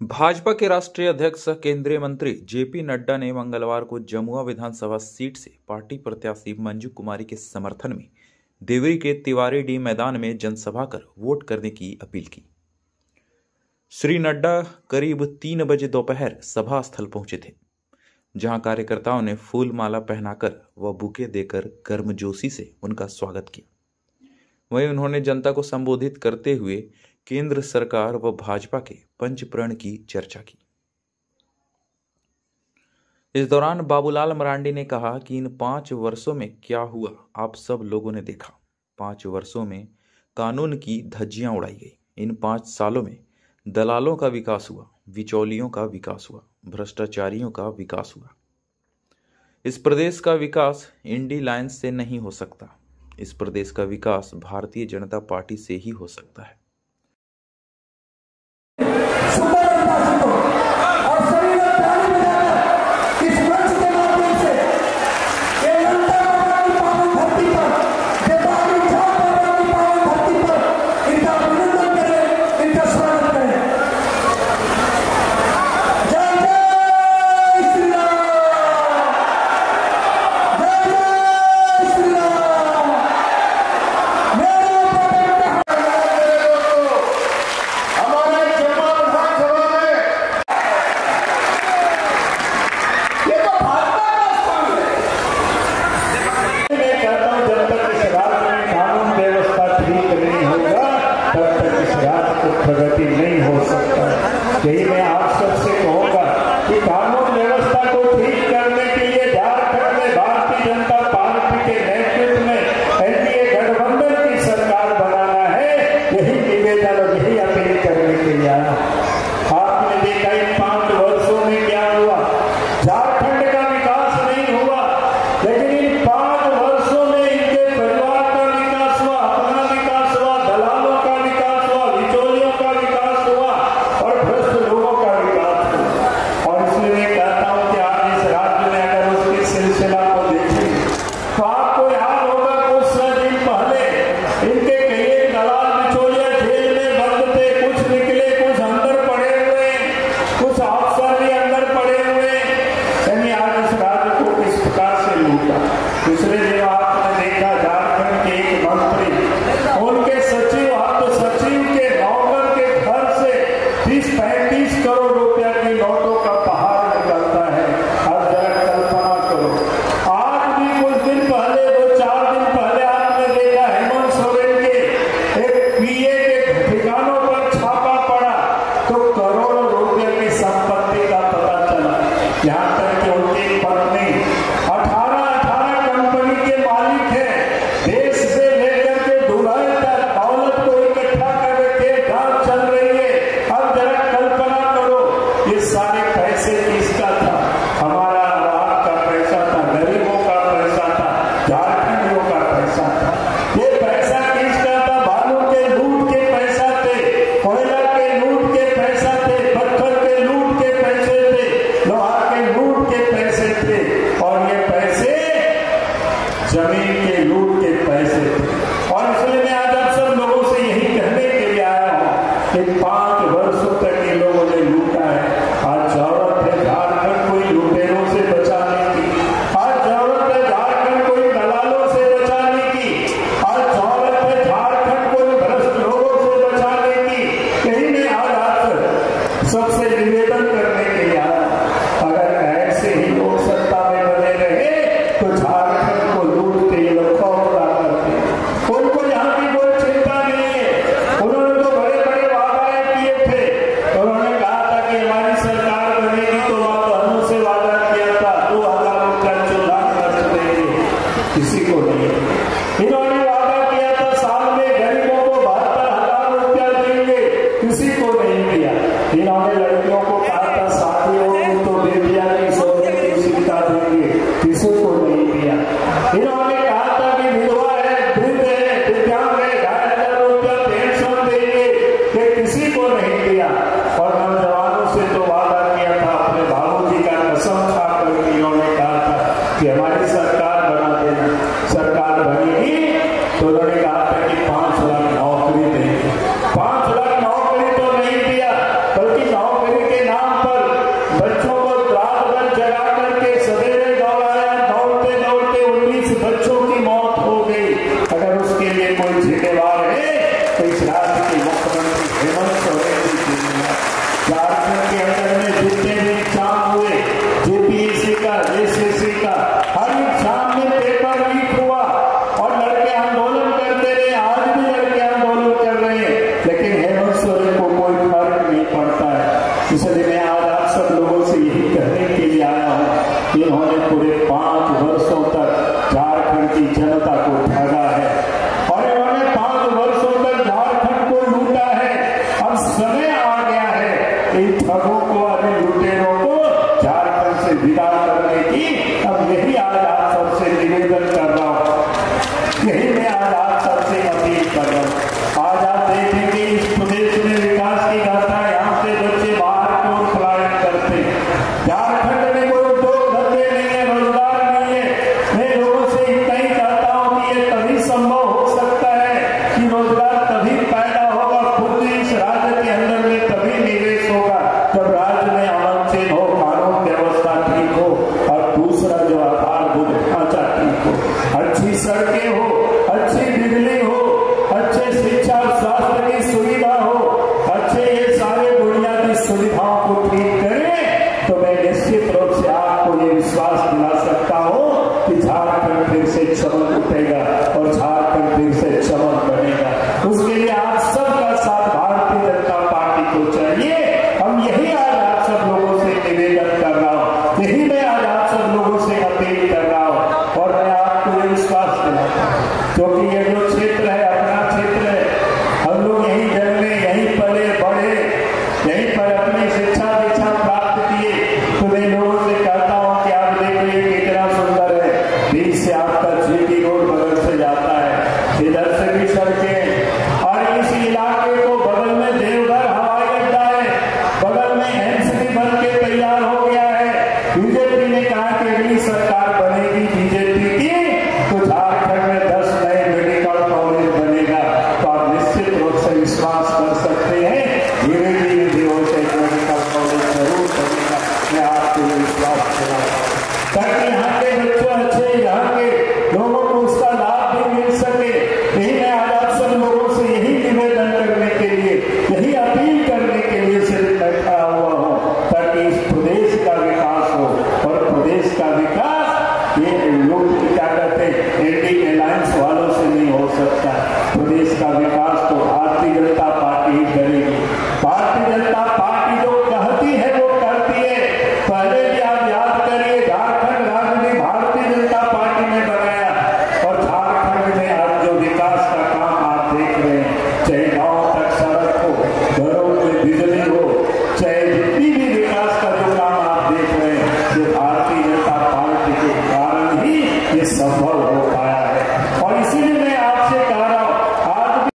भाजपा के राष्ट्रीय अध्यक्ष सह केंद्रीय मंत्री जेपी नड्डा ने मंगलवार को जमुआ विधानसभा सीट से पार्टी प्रत्याशी मंजू कुमारी के समर्थन में देवरी के तिवारी डी मैदान में जनसभा कर वोट करने की अपील की। श्री नड्डा करीब तीन बजे दोपहर सभा स्थल पहुँचे थे, जहाँ कार्यकर्ताओं ने फूल माला पहनाकर व बुके देकर गर्मजोशी से उनका स्वागत किया। वहीं उन्होंने जनता को संबोधित करते हुए केंद्र सरकार व भाजपा के पंचप्रण की चर्चा की। इस दौरान बाबूलाल मरांडी ने कहा कि इन पाँच वर्षों में क्या हुआ, आप सब लोगों ने देखा। पाँच वर्षों में कानून की धज्जियाँ उड़ाई गई। इन पाँच सालों में दलालों का विकास हुआ, बिचौलियों का विकास हुआ, भ्रष्टाचारियों का विकास हुआ। इस प्रदेश का विकास इंडी लाइन्स से नहीं हो सकता। इस प्रदेश का विकास भारतीय जनता पार्टी से ही हो सकता है। Hallelujah. Thank you. आपका जीपी रोड बगल से जाता है। इधर से भी worked out.